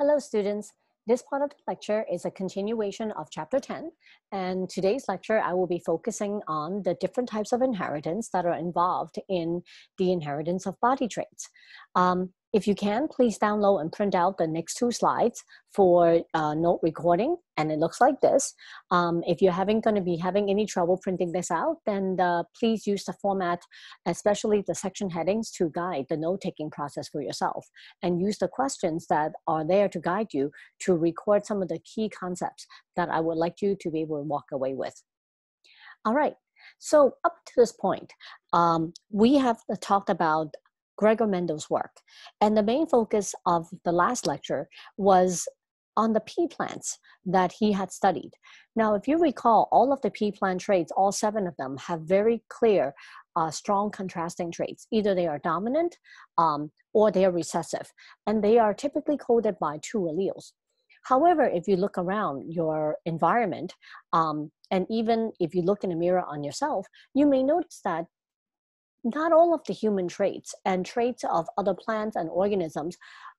Hello, students. This part of the lecture is a continuation of chapter 10. And today's lecture, I will be focusing on the different types of inheritance that are involved in the inheritance of body traits. Um, if you can, please download and print out the next two slides for uh, note recording, and it looks like this. Um, if you're having going to be having any trouble printing this out, then the, please use the format, especially the section headings, to guide the note-taking process for yourself, and use the questions that are there to guide you to record some of the key concepts that I would like you to be able to walk away with. All right, so up to this point, um, we have talked about Gregor Mendel's work. And the main focus of the last lecture was on the pea plants that he had studied. Now, if you recall, all of the pea plant traits, all seven of them, have very clear, uh, strong contrasting traits. Either they are dominant um, or they are recessive, and they are typically coded by two alleles. However, if you look around your environment, um, and even if you look in a mirror on yourself, you may notice that not all of the human traits and traits of other plants and organisms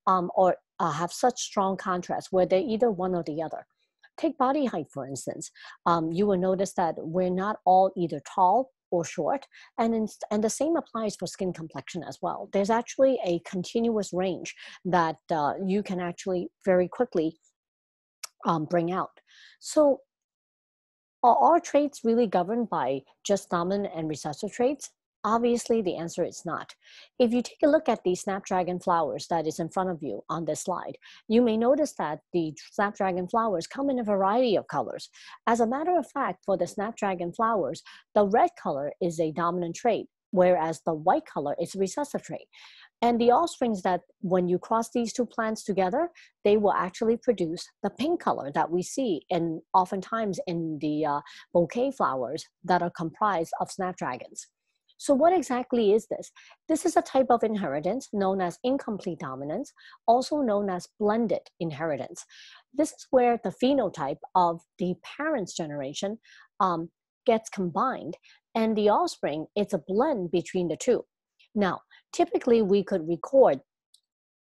um, or uh, have such strong contrast where they're either one or the other. Take body height, for instance. Um, you will notice that we're not all either tall or short, and, in, and the same applies for skin complexion as well. There's actually a continuous range that uh, you can actually very quickly um, bring out. So are all traits really governed by just dominant and recessive traits? Obviously, the answer is not. If you take a look at the snapdragon flowers that is in front of you on this slide, you may notice that the snapdragon flowers come in a variety of colors. As a matter of fact, for the snapdragon flowers, the red color is a dominant trait, whereas the white color is a recessive trait. And the offsprings that when you cross these two plants together, they will actually produce the pink color that we see in oftentimes in the uh, bouquet flowers that are comprised of snapdragons. So what exactly is this? This is a type of inheritance known as incomplete dominance, also known as blended inheritance. This is where the phenotype of the parent's generation um, gets combined and the offspring, it's a blend between the two. Now, typically we could record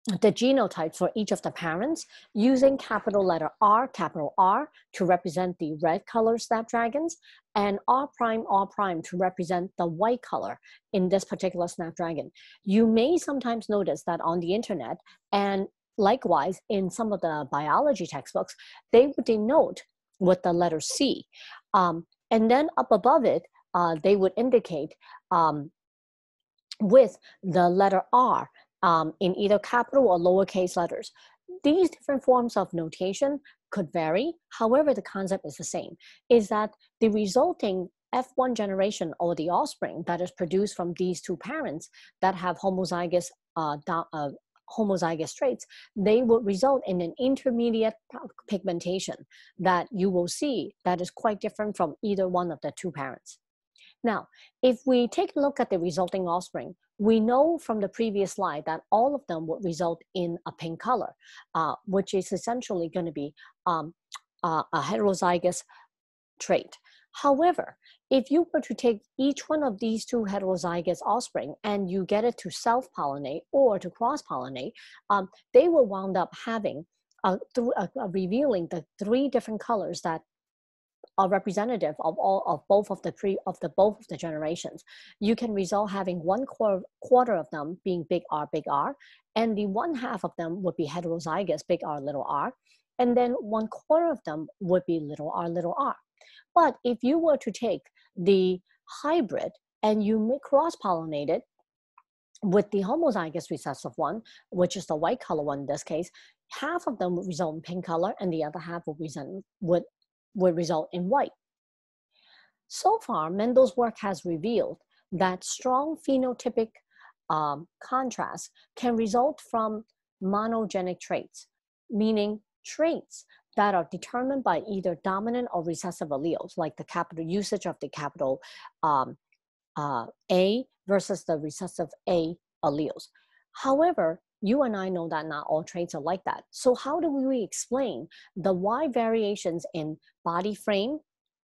the genotypes for each of the parents using capital letter R, capital R to represent the red color snapdragons and R prime, R prime to represent the white color in this particular snapdragon. You may sometimes notice that on the internet and likewise in some of the biology textbooks, they would denote with the letter C. Um, and then up above it, uh, they would indicate um, with the letter R um, in either capital or lowercase letters. These different forms of notation could vary. However, the concept is the same, is that the resulting F1 generation or the offspring that is produced from these two parents that have homozygous uh, uh, homozygous traits, they will result in an intermediate pigmentation that you will see that is quite different from either one of the two parents. Now, if we take a look at the resulting offspring, we know from the previous slide that all of them would result in a pink color, uh, which is essentially going to be um, uh, a heterozygous trait. However, if you were to take each one of these two heterozygous offspring and you get it to self-pollinate or to cross-pollinate, um, they will wound up having uh, revealing the three different colors that are representative of all of both of the pre of the both of the generations. You can result having one quarter, quarter of them being big R, big R, and the one half of them would be heterozygous, big R, little r, and then one quarter of them would be little r, little r. But if you were to take the hybrid and you cross-pollinate it with the homozygous recessive one, which is the white color one in this case, half of them would result in pink color and the other half would, result, would would result in white. So far, Mendel's work has revealed that strong phenotypic um, contrast can result from monogenic traits, meaning traits that are determined by either dominant or recessive alleles, like the capital usage of the capital um, uh, A versus the recessive A alleles. However, you and I know that not all traits are like that. So how do we explain the wide variations in body frame,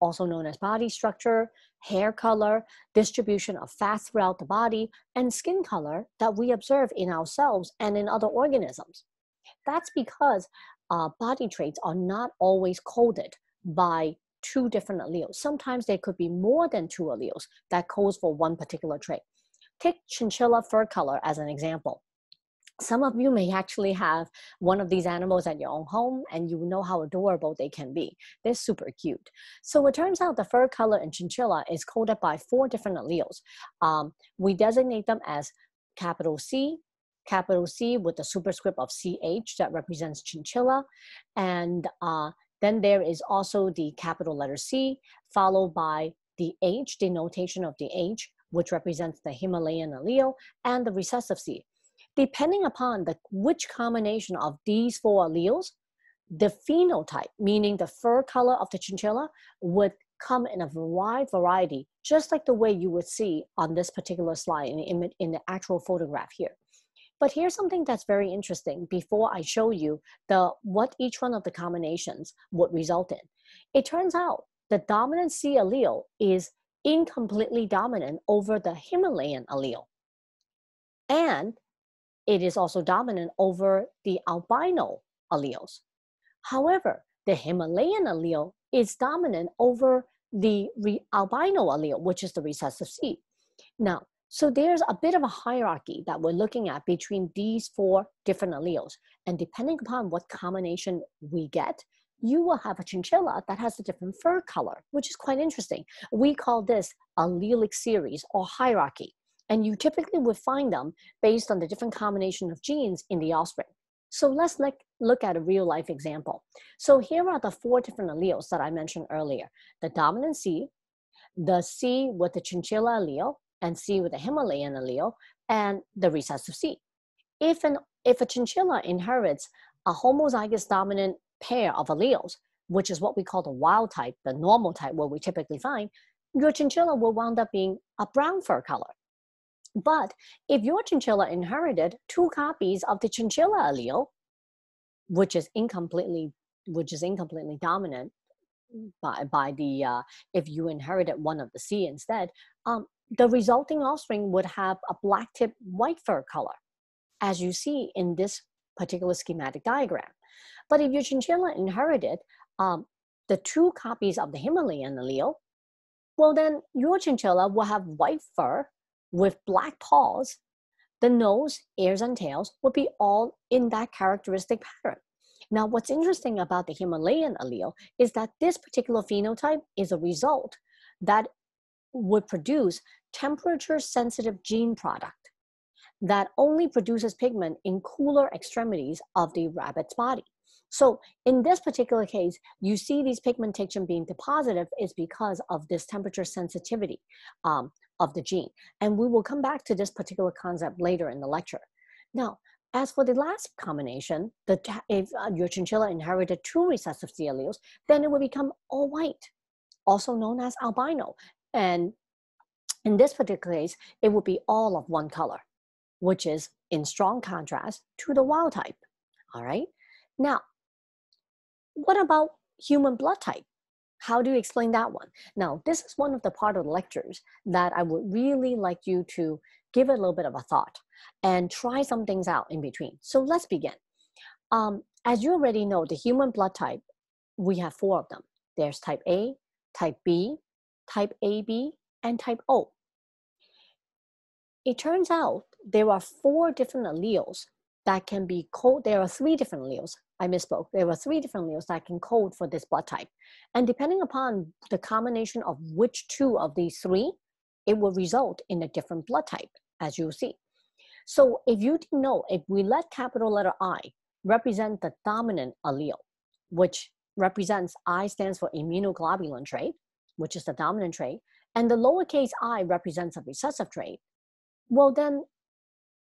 also known as body structure, hair color, distribution of fat throughout the body, and skin color that we observe in ourselves and in other organisms? That's because uh, body traits are not always coded by two different alleles. Sometimes there could be more than two alleles that codes for one particular trait. Take chinchilla fur color as an example. Some of you may actually have one of these animals at your own home and you know how adorable they can be. They're super cute. So it turns out the fur color in chinchilla is coded by four different alleles. Um, we designate them as capital C, capital C with the superscript of CH that represents chinchilla, and uh, then there is also the capital letter C, followed by the H, denotation of the H, which represents the Himalayan allele, and the recessive C. Depending upon the which combination of these four alleles, the phenotype, meaning the fur color of the chinchilla, would come in a wide variety, just like the way you would see on this particular slide in the, in the actual photograph here. But here's something that's very interesting before I show you the what each one of the combinations would result in. It turns out the dominant C allele is incompletely dominant over the Himalayan allele. And it is also dominant over the albino alleles. However, the Himalayan allele is dominant over the albino allele, which is the recessive C. Now, so there's a bit of a hierarchy that we're looking at between these four different alleles. And depending upon what combination we get, you will have a chinchilla that has a different fur color, which is quite interesting. We call this allelic series or hierarchy. And you typically would find them based on the different combination of genes in the offspring. So let's look, look at a real life example. So here are the four different alleles that I mentioned earlier. The dominant C, the C with the chinchilla allele, and C with the Himalayan allele, and the recessive C. If, an, if a chinchilla inherits a homozygous dominant pair of alleles, which is what we call the wild type, the normal type, where we typically find, your chinchilla will wind up being a brown fur color. But if your chinchilla inherited two copies of the chinchilla allele, which is incompletely which is incompletely dominant by by the uh, if you inherited one of the C instead, um, the resulting offspring would have a black tip white fur color, as you see in this particular schematic diagram. But if your chinchilla inherited um, the two copies of the Himalayan allele, well then your chinchilla will have white fur with black paws. The nose, ears, and tails would be all in that characteristic pattern. Now, what's interesting about the Himalayan allele is that this particular phenotype is a result that would produce temperature sensitive gene product that only produces pigment in cooler extremities of the rabbit's body. So in this particular case, you see these pigmentation being deposited is because of this temperature sensitivity um, of the gene. And we will come back to this particular concept later in the lecture. Now, as for the last combination, the, if uh, your chinchilla inherited two recessive C alleles, then it will become all white, also known as albino. And in this particular case, it would be all of one color, which is in strong contrast to the wild type. All right. Now, what about human blood type? How do you explain that one? Now, this is one of the part of the lectures that I would really like you to give a little bit of a thought and try some things out in between. So let's begin. Um, as you already know, the human blood type, we have four of them. There's type A, type B, type AB, and type O. It turns out there are four different alleles that can be coded. There are three different alleles. I misspoke. There were three different alleles that can code for this blood type. And depending upon the combination of which two of these three, it will result in a different blood type, as you'll see. So if you didn't know, if we let capital letter I represent the dominant allele, which represents I stands for immunoglobulin trait, which is the dominant trait, and the lowercase i represents a recessive trait, well then,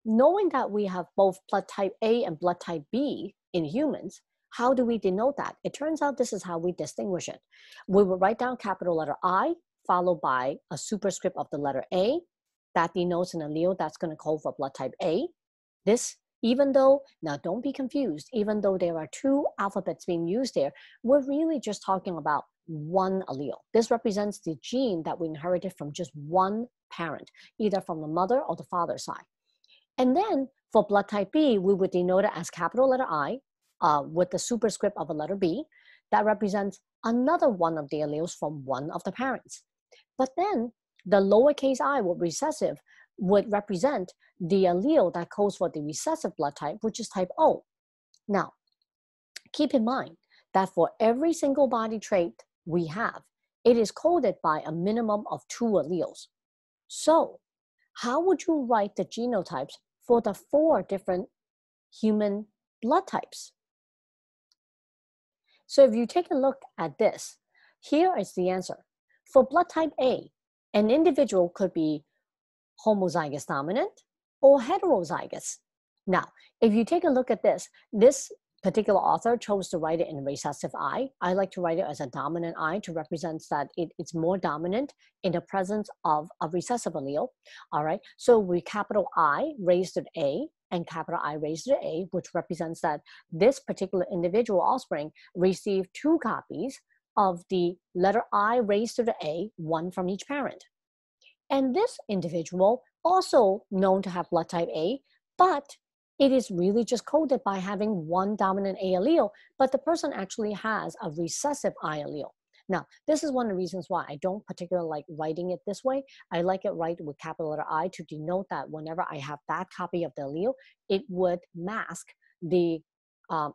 knowing that we have both blood type A and blood type B in humans, how do we denote that? It turns out this is how we distinguish it. We will write down capital letter I, followed by a superscript of the letter A. That denotes an allele that's going to code for blood type A. This, even though, now don't be confused, even though there are two alphabets being used there, we're really just talking about one allele. This represents the gene that we inherited from just one parent, either from the mother or the father side. And then For blood type B, we would denote it as capital letter I uh, with the superscript of a letter B that represents another one of the alleles from one of the parents. But then the lowercase i with recessive would represent the allele that codes for the recessive blood type, which is type O. Now, keep in mind that for every single body trait we have, it is coded by a minimum of two alleles. So, how would you write the genotypes for the four different human blood types? So if you take a look at this, here is the answer. For blood type A, an individual could be homozygous dominant or heterozygous. Now, if you take a look at this, this particular author chose to write it in recessive I. I like to write it as a dominant I to represent that it, it's more dominant in the presence of a recessive allele. All right, so we capital I raised to the A and capital I raised to the A, which represents that this particular individual offspring received two copies of the letter I raised to the A, one from each parent. And this individual also known to have blood type A, but it is really just coded by having one dominant A allele, but the person actually has a recessive I allele. Now, this is one of the reasons why I don't particularly like writing it this way. I like it right with capital letter I to denote that whenever I have that copy of the allele, it would mask the um,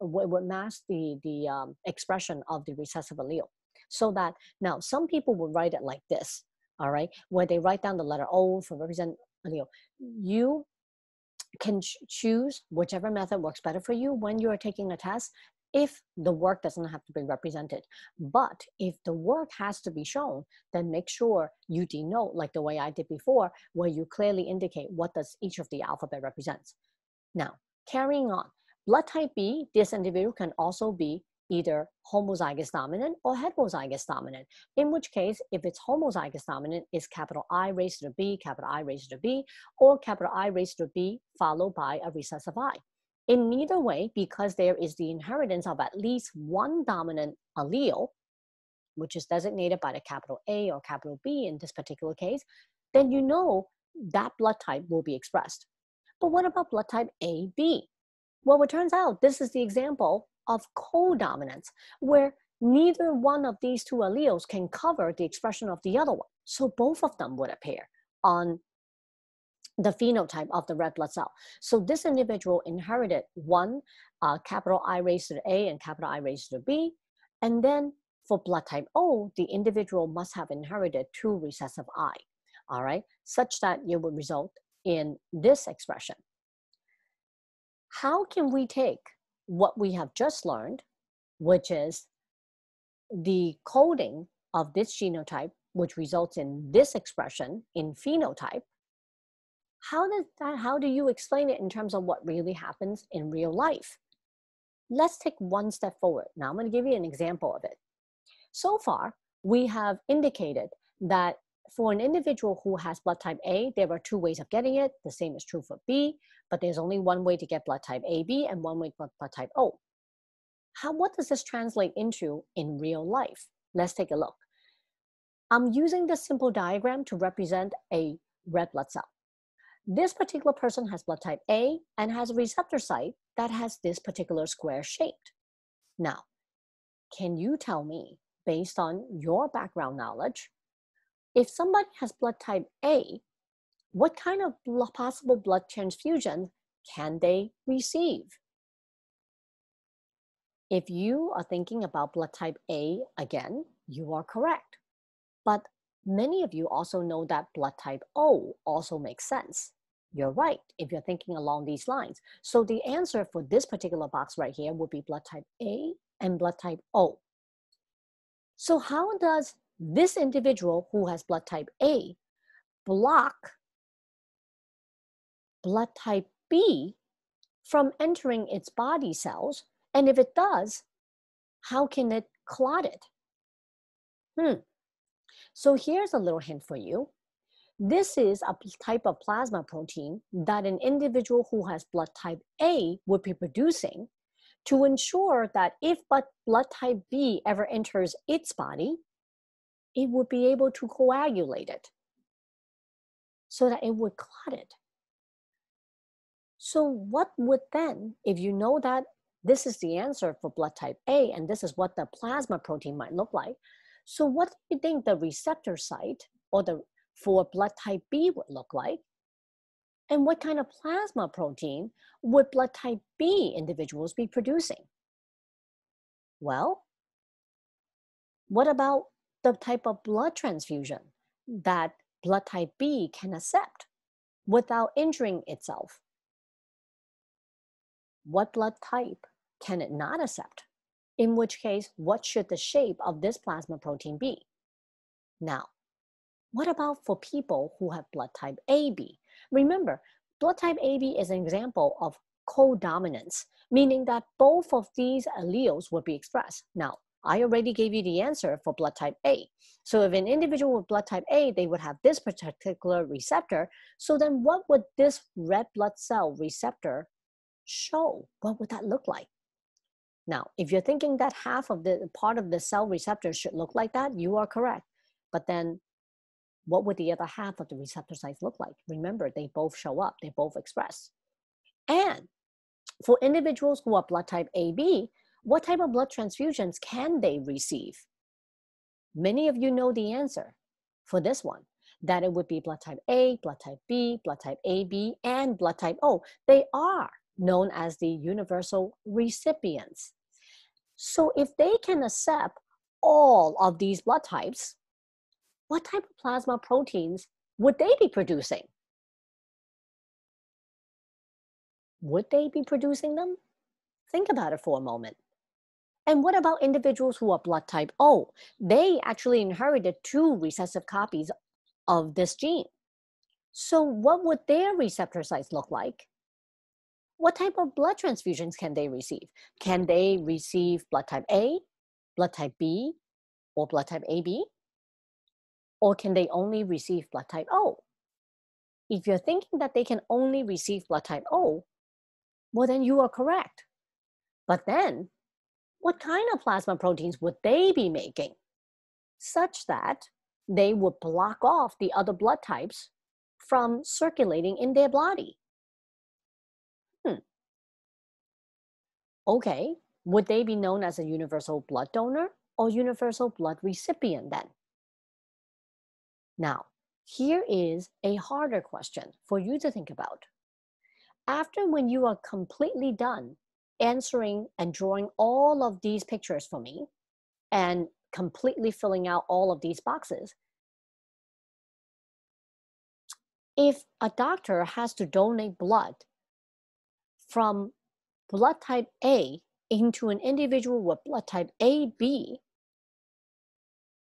would mask the the um, expression of the recessive allele. So that now some people would write it like this, all right, where they write down the letter O for represent allele. You can ch- choose whichever method works better for you when you are taking a test if the work doesn't have to be represented. But if the work has to be shown, then make sure you denote like the way I did before, where you clearly indicate what does each of the alphabet represents. Now, carrying on, blood type B, this individual can also be either homozygous dominant or heterozygous dominant, in which case, if it's homozygous dominant, it's capital I raised to the B, capital I raised to the B, or capital I raised to the B followed by a recessive I. In neither way, because there is the inheritance of at least one dominant allele, which is designated by the capital A or capital B in this particular case, then you know that blood type will be expressed. But what about blood type AB? Well, it turns out this is the example of codominance, where neither one of these two alleles can cover the expression of the other one. So both of them would appear on the phenotype of the red blood cell. So this individual inherited one uh, capital I raised to the A and capital I raised to the B. And then for blood type O, the individual must have inherited two recessive I, all right, such that it would result in this expression. How can we take what we have just learned, which is the coding of this genotype, which results in this expression in phenotype, how does that how do you explain it in terms of what really happens in real life? Let's take one step forward. Now i'm going to give you an example of it. So far we have indicated that for an individual who has blood type A, there are two ways of getting it. The same is true for B, but there's only one way to get blood type AB and one way to blood type O. How, what does this translate into in real life? Let's take a look. I'm using this simple diagram to represent a red blood cell. This particular person has blood type A and has a receptor site that has this particular square shaped. Now, can you tell me, based on your background knowledge, if somebody has blood type A, what kind of possible blood transfusion can they receive? If you are thinking about blood type A again, you are correct. But Many of you also know that blood type O also makes sense. You're right if you're thinking along these lines. So the answer for this particular box right here would be blood type A and blood type O. So how does this individual who has blood type A block blood type B from entering its body cells? And if it does, how can it clot it? Hmm. So here's a little hint for you. This is a type of plasma protein that an individual who has blood type A would be producing to ensure that if blood type B ever enters its body, it would be able to coagulate it so that it would clot it. So, what would then, if you know that this is the answer for blood type A and this is what the plasma protein might look like, so what do you think the receptor site or the for blood type B would look like? And what kind of plasma protein would blood type B individuals be producing? Well, what about the type of blood transfusion that blood type B can accept without injuring itself? What blood type can it not accept? In which case, what should the shape of this plasma protein be? Now, what about for people who have blood type AB? Remember, blood type AB is an example of codominance, meaning that both of these alleles will be expressed. Now, I already gave you the answer for blood type A. So if an individual with blood type A, they would have this particular receptor. So then what would this red blood cell receptor show? What would that look like? Now, if you're thinking that half of the part of the cell receptor should look like that, you are correct. But then what would the other half of the receptor sites look like? Remember, they both show up, they both express. And for individuals who are blood type AB, what type of blood transfusions can they receive? Many of you know the answer for this one that it would be blood type A, blood type B, blood type AB, and blood type O. They are known as the universal recipients. So if they can accept all of these blood types, what type of plasma proteins would they be producing? Would they be producing them? Think about it for a moment. And what about individuals who are blood type O? They actually inherited two recessive copies of this gene. So what would their receptor sites look like? what type of blood transfusions can they receive? Can they receive blood type A, blood type B, or blood type AB? Or can they only receive blood type O? If you're thinking that they can only receive blood type O, well, then you are correct. But then, what kind of plasma proteins would they be making such that they would block off the other blood types from circulating in their body? Hmm. Okay, would they be known as a universal blood donor or universal blood recipient then? Now, here is a harder question for you to think about. After when you are completely done answering and drawing all of these pictures for me and completely filling out all of these boxes, if a doctor has to donate blood from blood type A into an individual with blood type AB,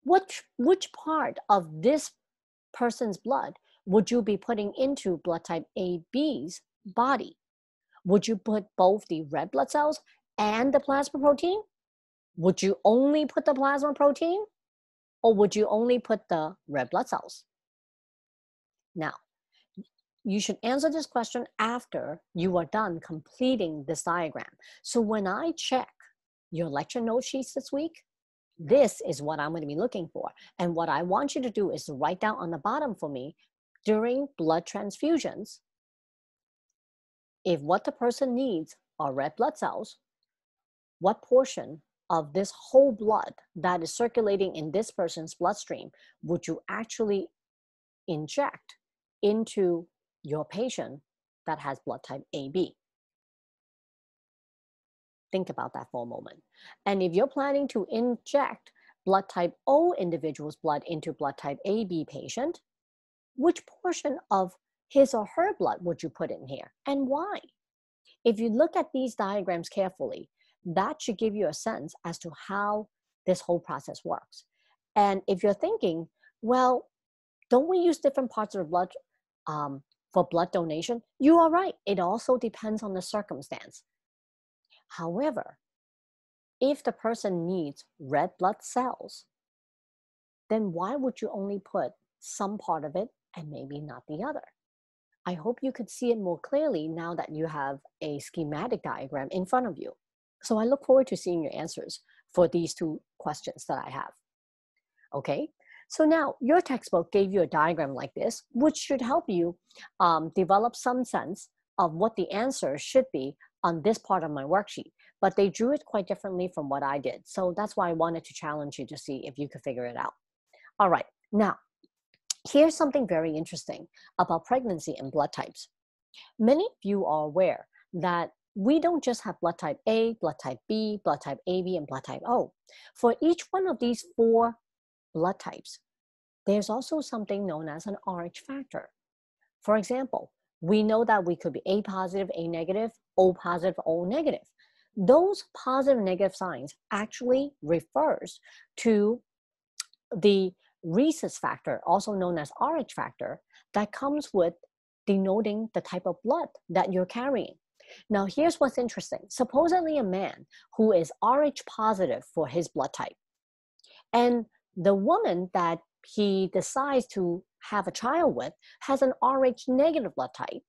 which, which part of this person's blood would you be putting into blood type AB's body? Would you put both the red blood cells and the plasma protein? Would you only put the plasma protein? Or would you only put the red blood cells? Now, you should answer this question after you are done completing this diagram. So when I check your lecture note sheets this week, this is what I'm going to be looking for. And what I want you to do is write down on the bottom for me during blood transfusions, if what the person needs are red blood cells, what portion of this whole blood that is circulating in this person's bloodstream would you actually inject into your patient that has blood type AB. Think about that for a moment. And if you're planning to inject blood type O individual's blood into blood type AB patient, which portion of his or her blood would you put in here and why? If you look at these diagrams carefully, that should give you a sense as to how this whole process works. And if you're thinking, well, don't we use different parts of the blood um, for blood donation, you are right. It also depends on the circumstance. However, if the person needs red blood cells, then why would you only put some part of it and maybe not the other? I hope you could see it more clearly now that you have a schematic diagram in front of you. So I look forward to seeing your answers for these two questions that I have. Okay, so now your textbook gave you a diagram like this, which should help you um, develop some sense of what the answer should be on this part of my worksheet, but they drew it quite differently from what I did. So that's why I wanted to challenge you to see if you could figure it out. All right, now, here's something very interesting about pregnancy and blood types. Many of you are aware that we don't just have blood type A, blood type B, blood type AB, and blood type O. For each one of these four blood types, there's also something known as an Rh factor. For example, we know that we could be A positive, A negative, O positive, O negative. Those positive negative signs actually refers to the rhesus factor, also known as Rh factor, that comes with denoting the type of blood that you're carrying. Now, here's what's interesting. Supposedly, a man who is Rh positive for his blood type, and the woman that he decides to have a child with has an Rh negative blood type,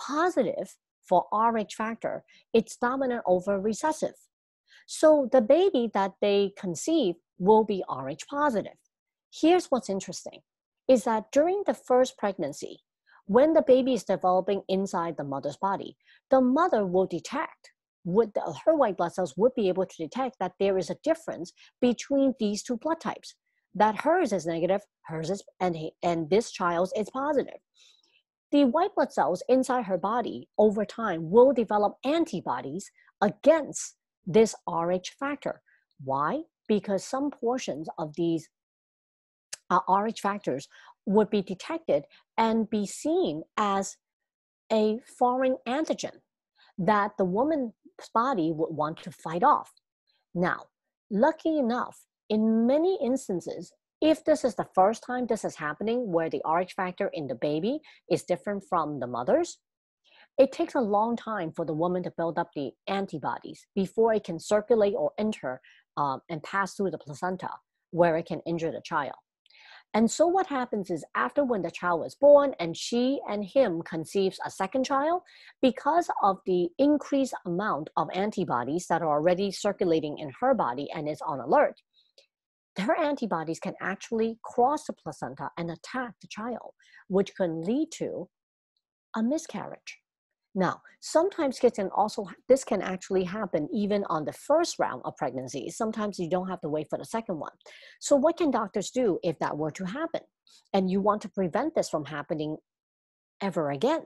positive for Rh factor, it's dominant over recessive. So the baby that they conceive will be Rh positive. Here's what's interesting is that during the first pregnancy, when the baby is developing inside the mother's body, the mother will detect, would the, her white blood cells would be able to detect that there is a difference between these two blood types. That hers is negative, hers is, and, he, and this child's is positive. The white blood cells inside her body over time will develop antibodies against this Rh factor. Why? Because some portions of these uh, Rh factors would be detected and be seen as a foreign antigen that the woman's body would want to fight off. Now, lucky enough, in many instances, if this is the first time this is happening where the Rh factor in the baby is different from the mother's, it takes a long time for the woman to build up the antibodies before it can circulate or enter um, and pass through the placenta where it can injure the child. And so what happens is after when the child was born and she and him conceives a second child, because of the increased amount of antibodies that are already circulating in her body and is on alert, their antibodies can actually cross the placenta and attack the child, which can lead to a miscarriage. Now, sometimes kids can also, this can actually happen even on the first round of pregnancy. Sometimes you don't have to wait for the second one. So, what can doctors do if that were to happen? And you want to prevent this from happening ever again?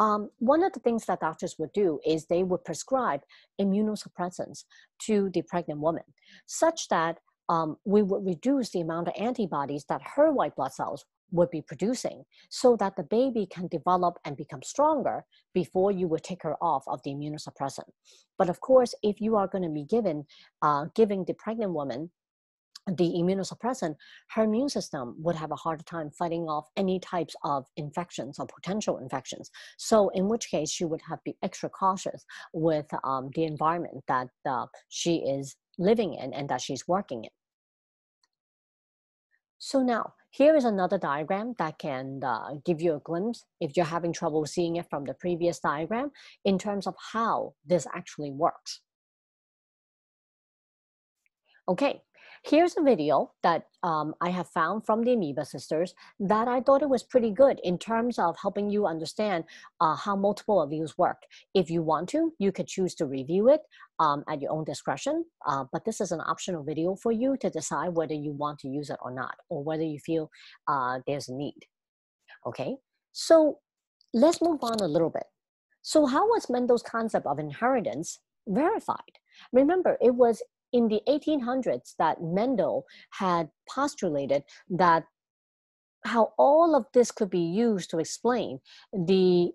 Um, one of the things that doctors would do is they would prescribe immunosuppressants to the pregnant woman, such that um, we would reduce the amount of antibodies that her white blood cells would be producing so that the baby can develop and become stronger before you would take her off of the immunosuppressant. But of course, if you are going to be given, uh, giving the pregnant woman the immunosuppressant, her immune system would have a hard time fighting off any types of infections or potential infections. So, in which case, she would have to be extra cautious with um, the environment that uh, she is living in and that she's working in. So now, here is another diagram that can uh, give you a glimpse, if you're having trouble seeing it from the previous diagram, in terms of how this actually works. Okay, Here's a video that um, I have found from the Amoeba Sisters that I thought it was pretty good in terms of helping you understand uh, how multiple alleles work. If you want to, you could choose to review it um, at your own discretion, uh, but this is an optional video for you to decide whether you want to use it or not, or whether you feel uh, there's a need. Okay, so let's move on a little bit. So how was Mendel's concept of inheritance verified? Remember, it was in the 1800s that Mendel had postulated that how all of this could be used to explain the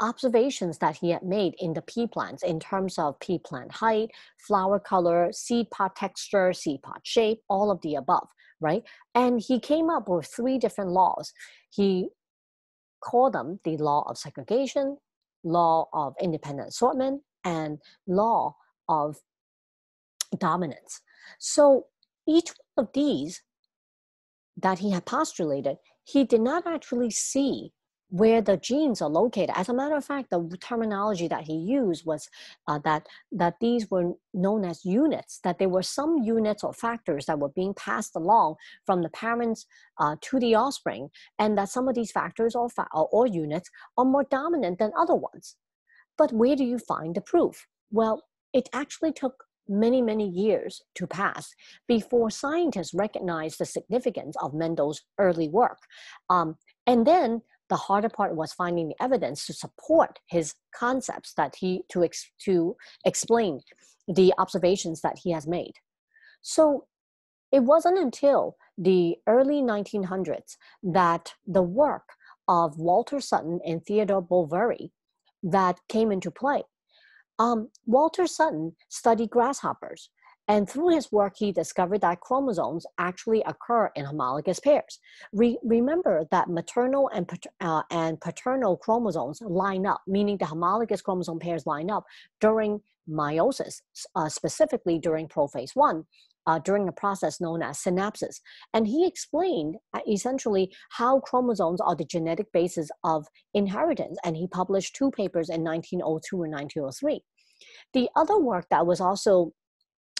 observations that he had made in the pea plants in terms of pea plant height, flower color, seed pod texture, seed pod shape, all of the above, right? And he came up with three different laws. He called them the law of segregation, law of independent assortment, and law of dominance. So each of these that he had postulated, he did not actually see where the genes are located. As a matter of fact, the terminology that he used was uh, that that these were known as units. That there were some units or factors that were being passed along from the parents uh, to the offspring, and that some of these factors or, fa- or units are more dominant than other ones. But where do you find the proof? Well, it actually took many, many years to pass before scientists recognized the significance of Mendel's early work. Um, and then the harder part was finding the evidence to support his concepts that he to ex, to explain the observations that he has made. So it wasn't until the early 1900s that the work of Walter Sutton and Theodore Boveri that came into play. Um, Walter Sutton studied grasshoppers and through his work, he discovered that chromosomes actually occur in homologous pairs. Re- remember that maternal and, pater- uh, and paternal chromosomes line up, meaning the homologous chromosome pairs line up during meiosis, uh, specifically during prophase one. Uh, during a process known as synapsis. And he explained uh, essentially how chromosomes are the genetic basis of inheritance. And he published two papers in 1902 and 1903. The other work that was also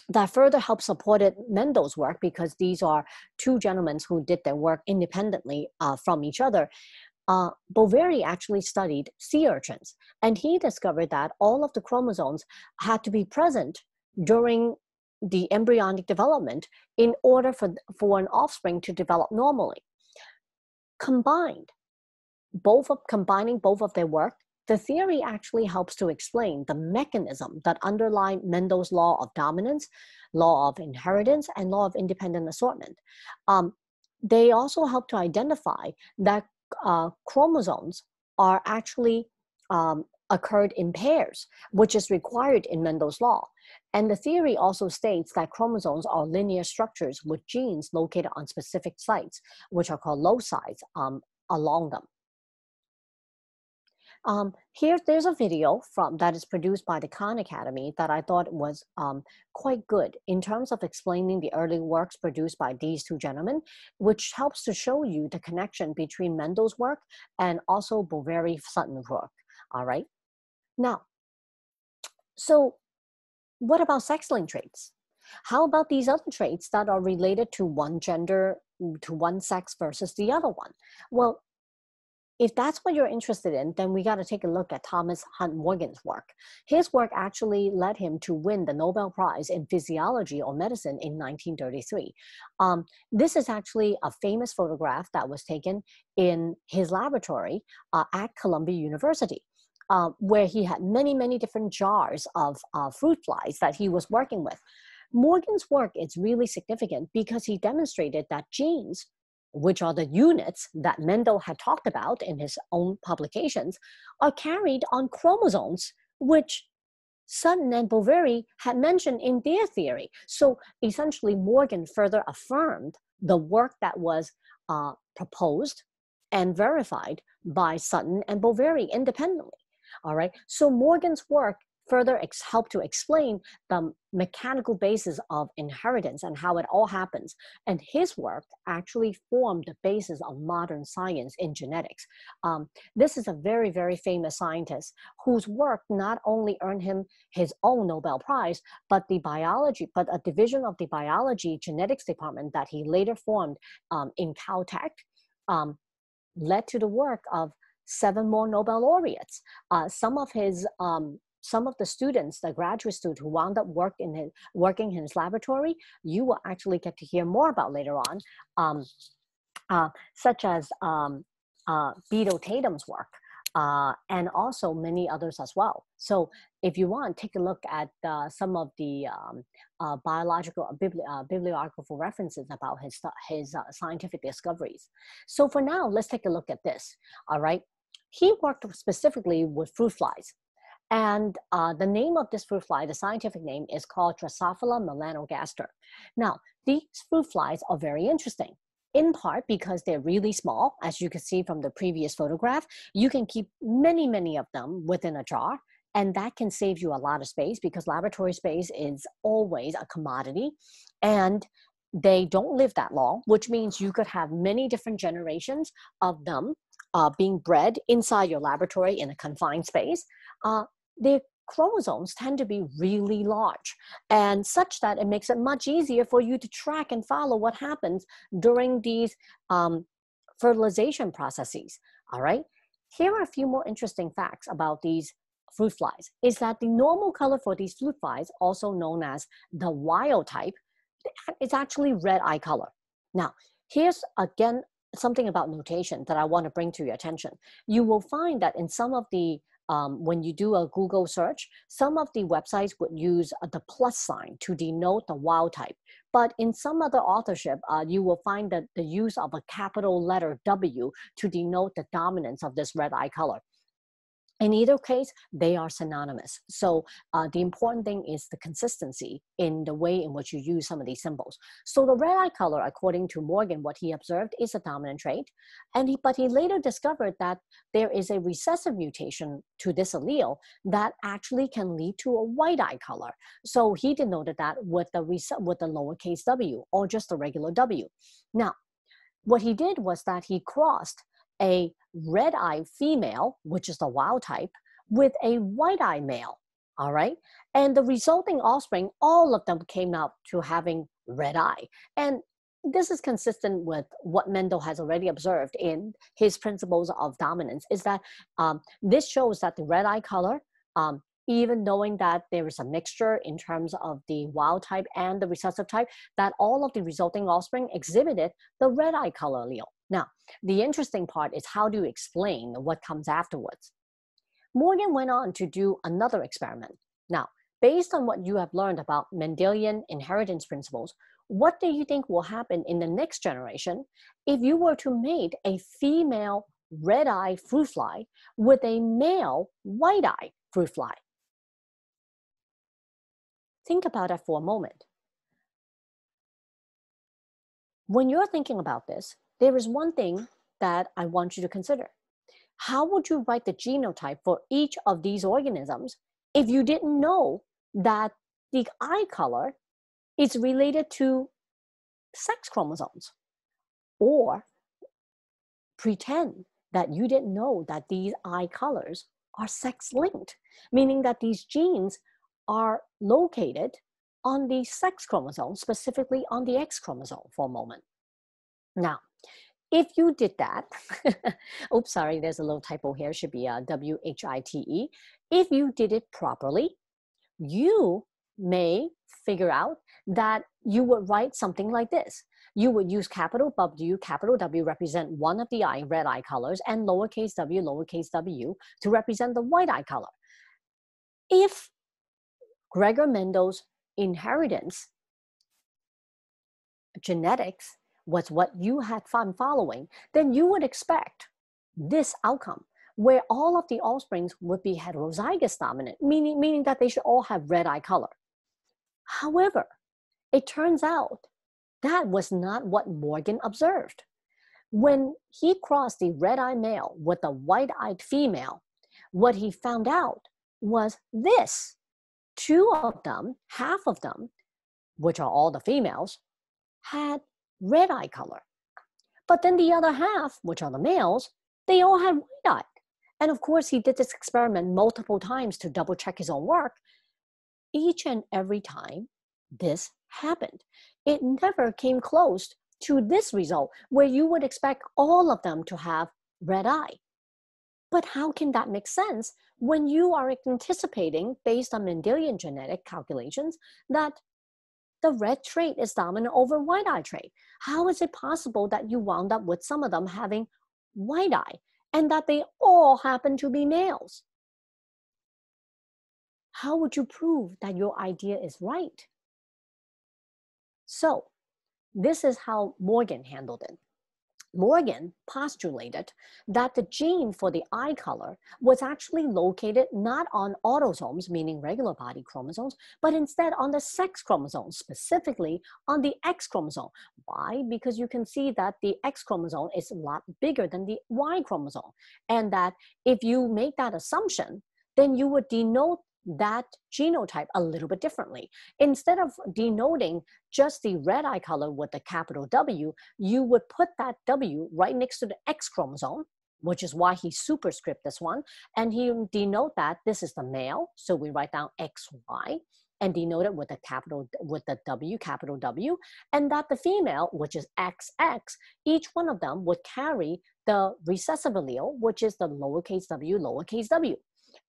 that further helped supported Mendel's work because these are two gentlemen who did their work independently uh, from each other. Uh, Boveri actually studied sea urchins, and he discovered that all of the chromosomes had to be present during the embryonic development in order for, for an offspring to develop normally. Combined, both of combining both of their work the theory actually helps to explain the mechanism that underlie Mendel's law of dominance, law of inheritance, and law of independent assortment. Um, they also help to identify that uh, chromosomes are actually um, occurred in pairs, which is required in Mendel's law. And the theory also states that chromosomes are linear structures with genes located on specific sites, which are called loci um, along them. Um, here, there's a video from that is produced by the Khan Academy that I thought was um, quite good in terms of explaining the early works produced by these two gentlemen, which helps to show you the connection between Mendel's work and also Boveri Sutton's work. All right. Now, so what about sex-linked traits? How about these other traits that are related to one gender, to one sex versus the other one? Well, if that's what you're interested in, then we got to take a look at Thomas Hunt Morgan's work. His work actually led him to win the Nobel Prize in Physiology or Medicine in 1933. Um, this is actually a famous photograph that was taken in his laboratory uh, at Columbia University. Uh, where he had many, many different jars of uh, fruit flies that he was working with. Morgan's work is really significant because he demonstrated that genes which are the units that Mendel had talked about in his own publications, are carried on chromosomes, which Sutton and Boveri had mentioned in their theory. So essentially, Morgan further affirmed the work that was uh, proposed and verified by Sutton and Boveri independently. All right. So Morgan's work further ex- to explain the mechanical basis of inheritance and how it all happens. And his work actually formed the basis of modern science in genetics. Um, this is a very, very famous scientist whose work not only earned him his own Nobel Prize, but the biology, but a division of the biology genetics department that he later formed um, in Caltech um, led to the work of seven more Nobel laureates. Uh, some of his um, some of the students, the graduate students who wound up work in his, working in his laboratory, you will actually get to hear more about later on, um, uh, such as um, uh, Beadle Tatum's work. Uh, and also many others as well. So if you want, take a look at uh, some of the um, uh, biological uh, bibli uh, bibliographical references about his, his scientific discoveries. So for now, let's take a look at this, all right? He worked specifically with fruit flies. And the name of this fruit fly, the scientific name, is called Drosophila melanogaster. Now, these fruit flies are very interesting, in part because they're really small. As you can see from the previous photograph, you can keep many, many of them within a jar, and that can save you a lot of space because laboratory space is always a commodity. And they don't live that long, which means you could have many different generations of them uh, being bred inside your laboratory in a confined space, uh, their chromosomes tend to be really large and such that it makes it much easier for you to track and follow what happens during these um, fertilization processes. All right. Here are a few more interesting facts about these fruit flies is that the normal color for these fruit flies, also known as the wild type, it's actually red eye color. Now, here's again something about notation that I want to bring to your attention. You will find that in some of the um, when you do a Google search, some of the websites would use uh, the plus sign to denote the wild type. But in some other authorship, uh, you will find that the use of a capital letter W to denote the dominance of this red eye color in either case, they are synonymous. So uh, the important thing is the consistency in the way in which you use some of these symbols. So the red eye color, according to Morgan, what he observed is a dominant trait. And he, but he later discovered that there is a recessive mutation to this allele that actually can lead to a white eye color. So he denoted that with the, with the lowercase w or just the regular w. Now, what he did was that he crossed a red eye female, which is the wild type, with a white eye male. All right. And the resulting offspring, all of them came out to having red eye. And this is consistent with what Mendel has already observed in his principles of dominance, is that um, this shows that the red eye color, um, even knowing that there is a mixture in terms of the wild type and the recessive type, that all of the resulting offspring exhibited the red eye color allele. Now, the interesting part is how do you explain what comes afterwards? Morgan went on to do another experiment. Now, based on what you have learned about Mendelian inheritance principles, what do you think will happen in the next generation if you were to mate a female red eye fruit fly with a male white eye fruit fly? Think about that for a moment. When you're thinking about this, there is one thing that I want you to consider. How would you write the genotype for each of these organisms if you didn't know that the eye color is related to sex chromosomes? Or pretend that you didn't know that these eye colors are sex linked, meaning that these genes are located on the sex chromosome, specifically on the X chromosome for a moment. Now, if you did that, oops, sorry, there's a little typo here, should be a uh, W-H-I-T-E. If you did it properly, you may figure out that you would write something like this. You would use capital W, capital W represent one of the eye, red eye colors, and lowercase w, lowercase w to represent the white eye color. If Gregor Mendel's inheritance genetics was what you had fun following, then you would expect this outcome where all of the offsprings would be heterozygous dominant, meaning, meaning that they should all have red eye color. However, it turns out that was not what Morgan observed. When he crossed the red eye male with the white eyed female, what he found out was this two of them, half of them, which are all the females, had red eye color. But then the other half, which are the males, they all had white eye. And of course, he did this experiment multiple times to double check his own work. Each and every time this happened, it never came close to this result where you would expect all of them to have red eye. But how can that make sense when you are anticipating, based on Mendelian genetic calculations, that the red trait is dominant over white eye trait. How is it possible that you wound up with some of them having white eye and that they all happen to be males? How would you prove that your idea is right? So, this is how Morgan handled it. Morgan postulated that the gene for the eye color was actually located not on autosomes, meaning regular body chromosomes, but instead on the sex chromosome, specifically on the X chromosome. Why? Because you can see that the X chromosome is a lot bigger than the Y chromosome. And that if you make that assumption, then you would denote that genotype a little bit differently. Instead of denoting just the red eye color with the capital W, you would put that W right next to the X chromosome, which is why he superscript this one. And he denote that this is the male. So we write down XY and denote it with a capital, with the W, capital W. And that the female, which is XX, each one of them would carry the recessive allele, which is the lowercase w, lowercase w.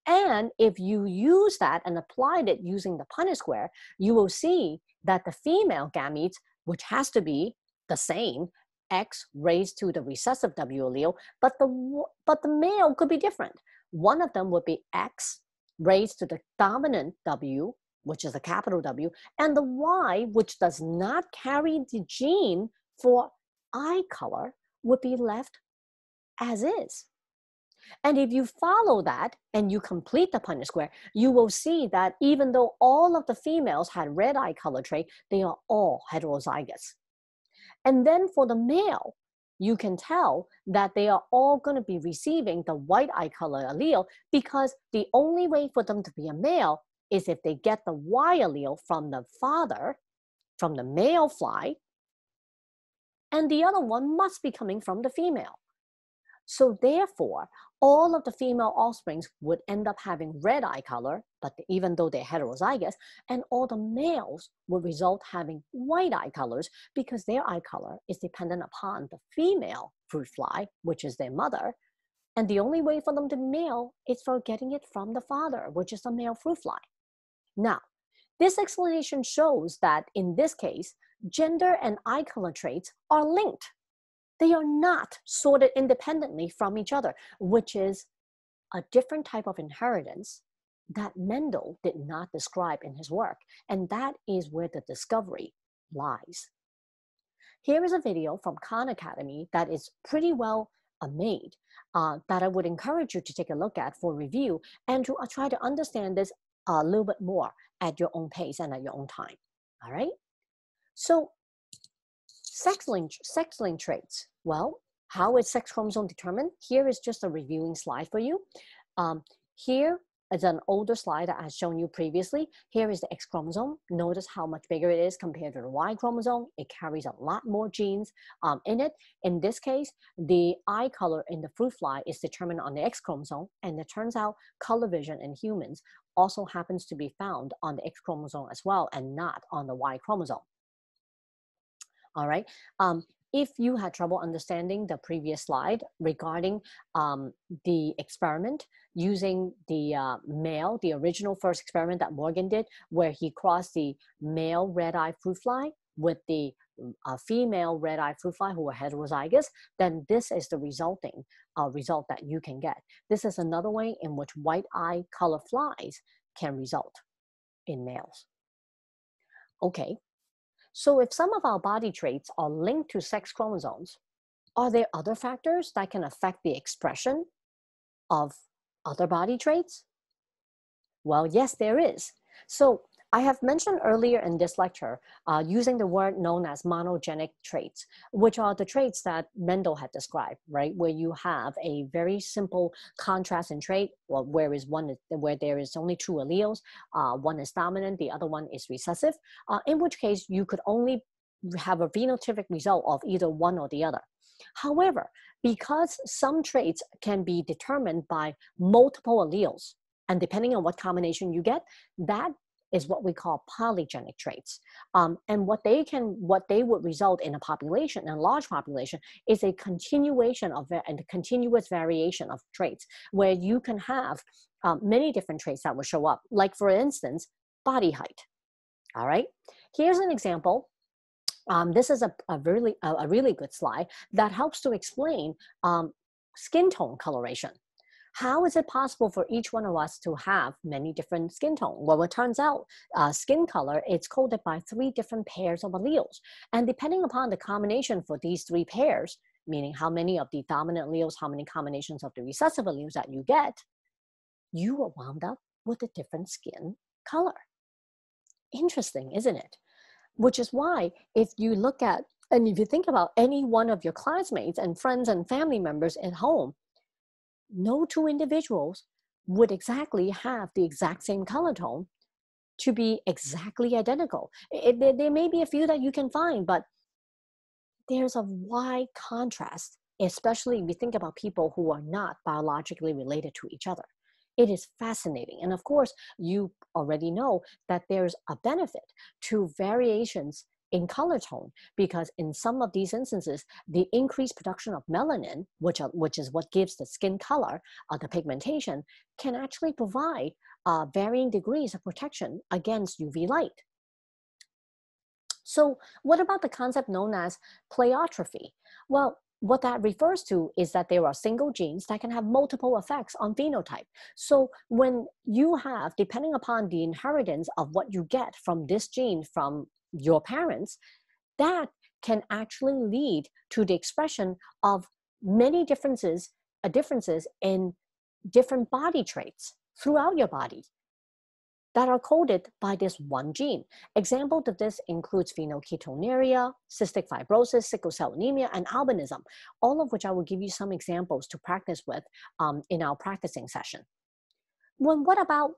And if you use that and applied it using the Punnett square, you will see that the female gametes, which has to be the same, X raised to the recessive W allele, but the, but the male could be different. One of them would be X raised to the dominant W, which is a capital W, and the Y, which does not carry the gene for eye color, would be left as is. And if you follow that and you complete the Punnett square, you will see that even though all of the females had red eye color trait, they are all heterozygous. And then for the male, you can tell that they are all going to be receiving the white eye color allele because the only way for them to be a male is if they get the Y allele from the father, from the male fly, and the other one must be coming from the female. So therefore, all of the female offsprings would end up having red eye color, but even though they're heterozygous, and all the males would result having white eye colors because their eye color is dependent upon the female fruit fly, which is their mother. And the only way for them to male is for getting it from the father, which is the male fruit fly. Now, this explanation shows that in this case, gender and eye color traits are linked they are not sorted independently from each other, which is a different type of inheritance that Mendel did not describe in his work. And that is where the discovery lies. Here is a video from Khan Academy that is pretty well made uh, that I would encourage you to take a look at for review and to uh, try to understand this a little bit more at your own pace and at your own time. All right? So Sex-linked, sex-linked traits. Well, how is sex chromosome determined? Here is just a reviewing slide for you. Um, here is an older slide that I have shown you previously. Here is the X chromosome. Notice how much bigger it is compared to the Y chromosome. It carries a lot more genes um, in it. In this case, the eye color in the fruit fly is determined on the X chromosome, and it turns out color vision in humans also happens to be found on the X chromosome as well and not on the Y chromosome all right? Um, if you had trouble understanding the previous slide regarding um, the experiment using the uh, male, the original first experiment that Morgan did, where he crossed the male red-eye fruit fly with the uh, female red-eye fruit fly who were heterozygous, then this is the resulting uh, result that you can get. This is another way in which white eye color flies can result in males. Okay, so if some of our body traits are linked to sex chromosomes, are there other factors that can affect the expression of other body traits? Well, yes, there is. So I have mentioned earlier in this lecture uh, using the word known as monogenic traits, which are the traits that Mendel had described, right? Where you have a very simple contrast in trait, well, where is one where there is only two alleles, uh, one is dominant, the other one is recessive. Uh, in which case, you could only have a phenotypic result of either one or the other. However, because some traits can be determined by multiple alleles, and depending on what combination you get, that is what we call polygenic traits. Um, and what they can, what they would result in a population, a large population, is a continuation of and a continuous variation of traits, where you can have um, many different traits that will show up. Like for instance, body height. All right. Here's an example um, this is a, a really a, a, really good slide that helps to explain um, skin tone coloration how is it possible for each one of us to have many different skin tone? Well, it turns out uh, skin color is coded by three different pairs of alleles. And depending upon the combination for these three pairs, meaning how many of the dominant alleles, how many combinations of the recessive alleles that you get, you are wound up with a different skin color. Interesting, isn't it? Which is why if you look at, and if you think about any one of your classmates and friends and family members at home, no two individuals would exactly have the exact same color tone to be exactly identical. It, there, there may be a few that you can find, but there's a wide contrast especially if we think about people who are not biologically related to each other. It is fascinating. And of course, you already know that there's a benefit to variations in color tone because in some of these instances the increased production of melanin which, are, which is what gives the skin color uh, the pigmentation can actually provide uh, varying degrees of protection against uv light so what about the concept known as pleiotropy well what that refers to is that there are single genes that can have multiple effects on phenotype. So when you have, depending upon the inheritance of what you get from this gene from your parents, that can actually lead to the expression of many differences, uh, differences in different body traits throughout your body that are coded by this one gene. Examples of this includes phenylketonuria, cystic fibrosis, sickle cell anemia, and albinism, all of which I will give you some examples to practice with um, in our practicing session. Well, what about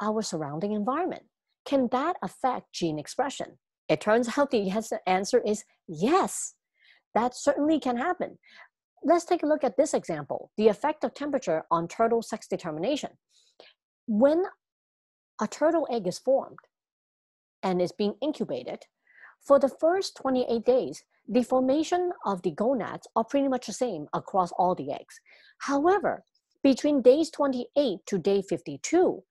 our surrounding environment? Can that affect gene expression? It turns out the answer is yes. That certainly can happen. Let's take a look at this example, the effect of temperature on turtle sex determination. When a turtle egg is formed and is being incubated, for the first 28 days, the formation of the gonads are pretty much the same across all the eggs. However, between days 28 to day 52,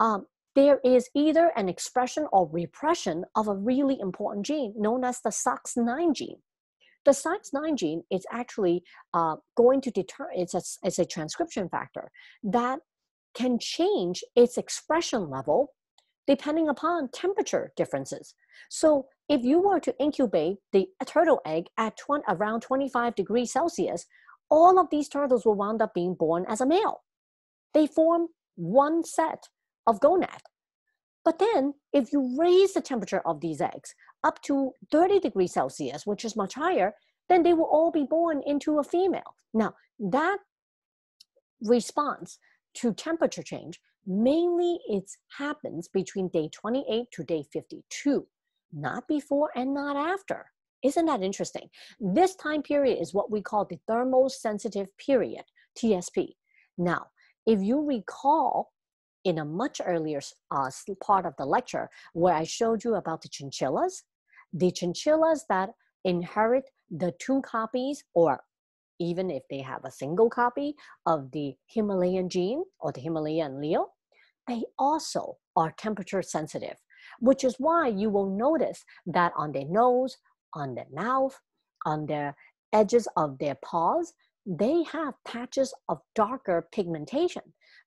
um, there is either an expression or repression of a really important gene known as the SOX9 gene. The SOX9 gene is actually uh, going to deter, it's a, it's a transcription factor that can change its expression level depending upon temperature differences. So if you were to incubate the turtle egg at 20, around 25 degrees Celsius, all of these turtles will wind up being born as a male. They form one set of gonad. But then if you raise the temperature of these eggs up to 30 degrees Celsius, which is much higher, then they will all be born into a female. Now, that response to temperature change, mainly it happens between day 28 to day 52, not before and not after. Isn't that interesting? This time period is what we call the thermosensitive period, TSP. Now, if you recall in a much earlier uh, part of the lecture where I showed you about the chinchillas, the chinchillas that inherit the two copies or even if they have a single copy of the Himalayan gene or the Himalayan allele, they also are temperature sensitive, which is why you will notice that on their nose, on their mouth, on their edges of their paws, they have patches of darker pigmentation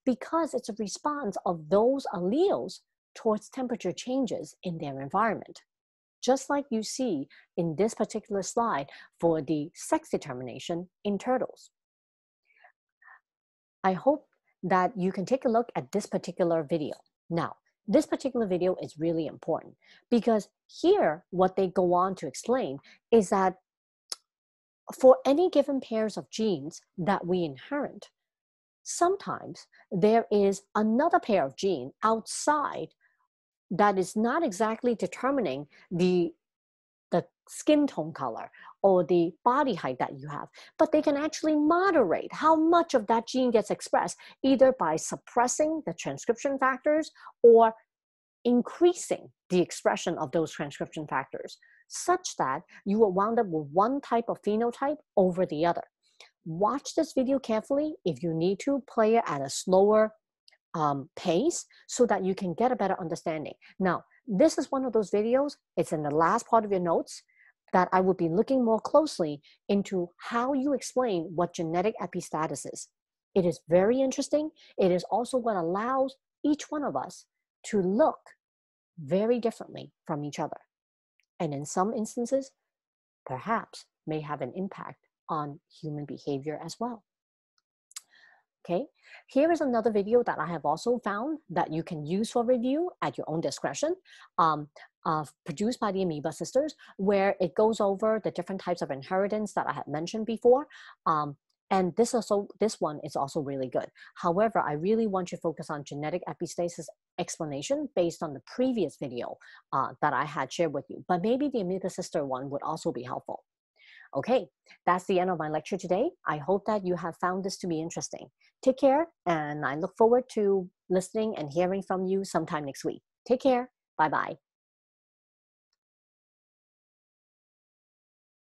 because it's a response of those alleles towards temperature changes in their environment just like you see in this particular slide for the sex determination in turtles. I hope that you can take a look at this particular video. Now, this particular video is really important because here what they go on to explain is that for any given pairs of genes that we inherit, sometimes there is another pair of gene outside that is not exactly determining the the skin tone color or the body height that you have, but they can actually moderate how much of that gene gets expressed, either by suppressing the transcription factors or increasing the expression of those transcription factors, such that you will wound up with one type of phenotype over the other. Watch this video carefully. If you need to, play it at a slower um, pace so that you can get a better understanding. Now, this is one of those videos, it's in the last part of your notes, that I would be looking more closely into how you explain what genetic epistasis is. It is very interesting. It is also what allows each one of us to look very differently from each other. And in some instances, perhaps may have an impact on human behavior as well. Okay, here is another video that I have also found that you can use for review at your own discretion, um, uh, produced by the Amoeba Sisters, where it goes over the different types of inheritance that I had mentioned before. Um, and this also this one is also really good. However, I really want to focus on genetic epistasis explanation based on the previous video uh, that I had shared with you. But maybe the Amoeba Sister one would also be helpful. Okay, that's the end of my lecture today. I hope that you have found this to be interesting. Take care, and I look forward to listening and hearing from you sometime next week. Take care. Bye bye.